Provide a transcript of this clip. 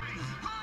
Race.